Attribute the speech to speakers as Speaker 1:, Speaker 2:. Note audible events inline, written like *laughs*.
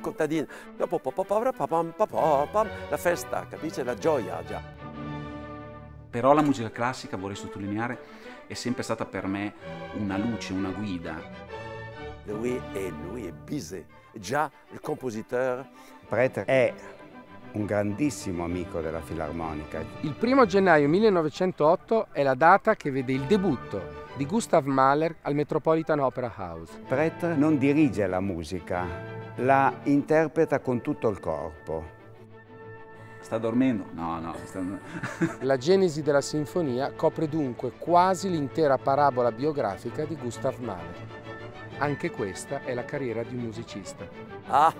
Speaker 1: contadina, la festa, capisci? La gioia già.
Speaker 2: Però la musica classica, vorrei sottolineare, è sempre stata per me una luce, una guida.
Speaker 1: Lui è, lui è Bizet, già il compositore.
Speaker 3: Prete è un grandissimo amico della filarmonica.
Speaker 4: Il primo gennaio 1908 è la data che vede il debutto di Gustav Mahler al Metropolitan Opera House.
Speaker 3: Prete non dirige la musica, la interpreta con tutto il corpo.
Speaker 2: Sta dormendo? No, no. Sta... *laughs*
Speaker 4: la genesi della sinfonia copre dunque quasi l'intera parabola biografica di Gustav Mahler. Anche questa è la carriera di un musicista.
Speaker 1: Ah,